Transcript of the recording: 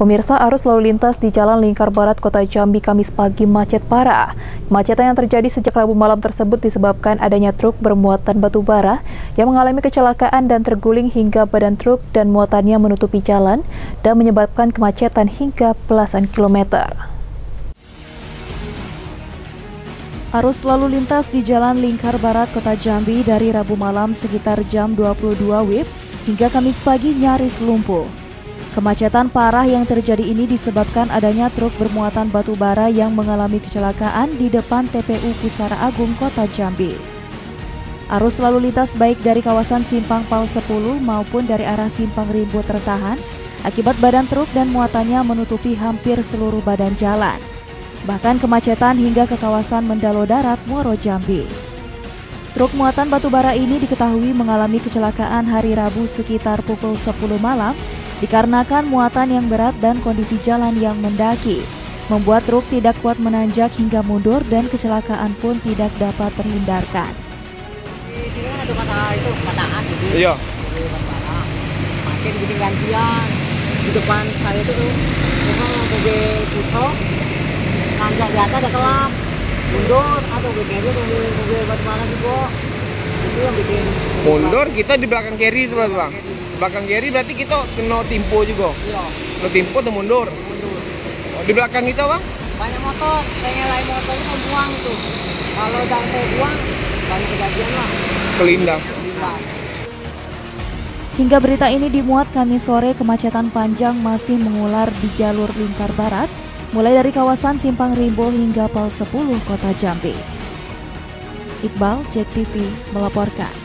Pemirsa arus lalu lintas di Jalan Lingkar Barat Kota Jambi Kamis pagi macet parah. Kemacetan yang terjadi sejak Rabu malam tersebut disebabkan adanya truk bermuatan batu bara yang mengalami kecelakaan dan terguling hingga badan truk dan muatannya menutupi jalan dan menyebabkan kemacetan hingga belasan kilometer. Arus lalu lintas di Jalan Lingkar Barat Kota Jambi dari Rabu malam sekitar jam 22 WIB hingga Kamis pagi nyaris lumpuh. Kemacetan parah yang terjadi ini disebabkan adanya truk bermuatan batu bara yang mengalami kecelakaan di depan TPU Pusara Agung Kota Jambi. Arus lalu lintas baik dari kawasan Simpang Pal 10 maupun dari arah Simpang Rimbo tertahan akibat badan truk dan muatannya menutupi hampir seluruh badan jalan. Bahkan kemacetan hingga ke kawasan Mendalo Darat, Muaro Jambi. Truk muatan batu bara ini diketahui mengalami kecelakaan hari Rabu sekitar pukul 10 malam dikarenakan muatan yang berat dan kondisi jalan yang mendaki membuat truk tidak kuat menanjak hingga mundur dan kecelakaan pun tidak dapat terhindarkan. Di sini ada mata itu pataan gitu. Iya. Makin gini gantian di depan saya itu tuh mobil pusok nanjak di atas ada kelap mundur atau mobil kiri mobil mobil batu bara juga itu yang bikin Mundur kita di belakang kiri itu bang. Belakang kiri berarti kita kena timpo juga. iya Kena timpo atau mundur. mundur Oh, di belakang kita bang? banyak motor pengen lain motor itu membuang itu kalau jangan saya buang banyak kejadian lah Kelindas. Lindas. Hingga berita ini dimuat Kamis sore kemacetan panjang masih mengular di jalur lingkar barat mulai dari kawasan Simpang Rimbo hingga Pal 10 Kota Jambi. Iqbal, Jack TV melaporkan.